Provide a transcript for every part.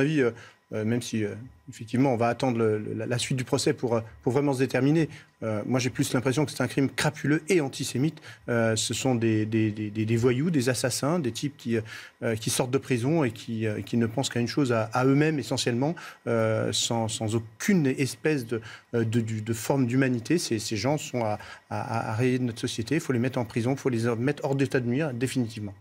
avis, euh, euh, même si euh, effectivement on va attendre la, suite du procès pour, pour vraiment se déterminer, moi j'ai plus l'impression que c'est un crime crapuleux et antisémite. Ce sont des, des- des- des- voyous, des assassins, des types qui, qui sortent de prison et qui, qui ne pensent qu'à une chose, à, eux-mêmes essentiellement, sans, sans aucune espèce de, de forme d'humanité. Ces, ces gens sont à, à, à rayer de notre société. Il faut les mettre en prison, il faut les mettre hors d'état de nuire définitivement.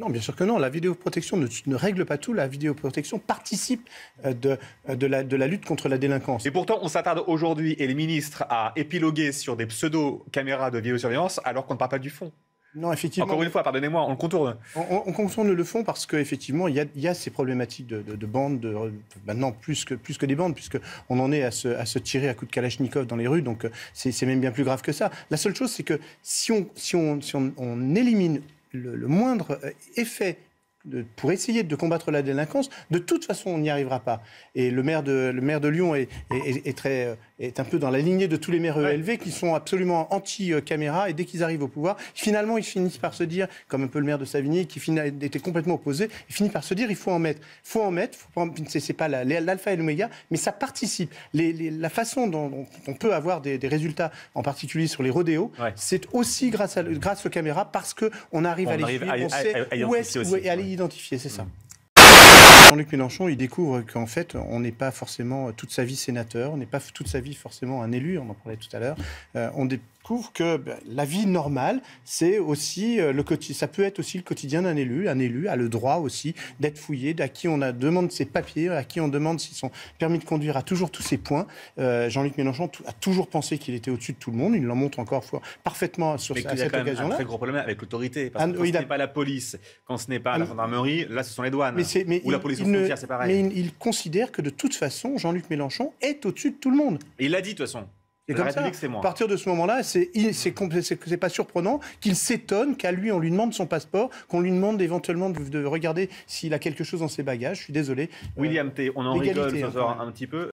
Non, bien sûr que non. La vidéoprotection ne, ne règle pas tout. La vidéoprotection participe euh, de, euh, de, la, de la lutte contre la délinquance. Et pourtant, on s'attarde aujourd'hui, et le ministre a épilogué sur des pseudo-caméras de vidéosurveillance alors qu'on ne parle pas du fond. Non, effectivement. Encore une fois, pardonnez-moi, on le contourne. On, on, on contourne le fond parce qu'effectivement, il y a, il y a ces problématiques de, de, de bandes, de, maintenant plus que, plus que des bandes, puisqu'on en est à se, à se tirer à coups de Kalachnikov dans les rues, donc euh, c'est c'est même bien plus grave que ça. La seule chose, c'est que si on, si on, si on, on élimine le, moindre euh, effet de- pour essayer de combattre la délinquance, de toute façon, on n'y arrivera pas. Et le maire de, le maire de Lyon est, est, est- est très, est un peu dans la lignée de tous les maires Ouais. ELV qui sont absolument anti-caméra. Et dès qu'ils arrivent au pouvoir, finalement, ils finissent par se dire, comme un peu le maire de Savigny, qui était complètement opposé, il finit par se dire, il faut en mettre. Il faut en mettre. Pas c'est pas la- l'alpha et l'oméga, mais ça participe. Les- les- la façon dont, dont on peut avoir des, des résultats, en particulier sur les rodéos, Ouais. c'est aussi grâce, à, grâce aux caméras parce qu'on arrive On à les arrive à- on à- sait à- où est-ce et à les identifier, c'est ça. Jean-Luc Mélenchon, il découvre qu'en fait, on n'est pas forcément toute sa vie sénateur, on n'est pas toute sa vie forcément un élu, on en parlait tout à l'heure. Euh, on découvre que ben, la vie normale, c'est aussi euh, le quotidien. Ça peut être aussi le quotidien d'un élu. Un élu a le droit aussi d'être fouillé, à qui on a, demande ses papiers, à qui on demande si son permis de conduire a toujours tous ses points. Euh, Jean-Luc Mélenchon a toujours pensé qu'il était au-dessus de tout le monde. Il l'en montre encore fois parfaitement sur Mais à cette même un occasion-là. très gros problème avec l'autorité. Parce Ah, que quand oui, ce a- n'est pas la police, quand ce n'est pas Ah, la mais- gendarmerie, là, ce sont les douanes. Mais Ou la police il ne-. Mais il, il considère que de toute façon, Jean-Luc Mélenchon est au-dessus de tout le monde. Et il l'a dit, de toute façon. La comme ça. À partir de ce moment-là, c'est pas surprenant qu'il s'étonne qu'à lui on lui demande son passeport, qu'on lui demande éventuellement de, de regarder s'il a quelque chose dans ses bagages. Je suis désolé. Euh, William T, on en rigole ce hein, un petit peu.